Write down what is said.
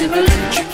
to the.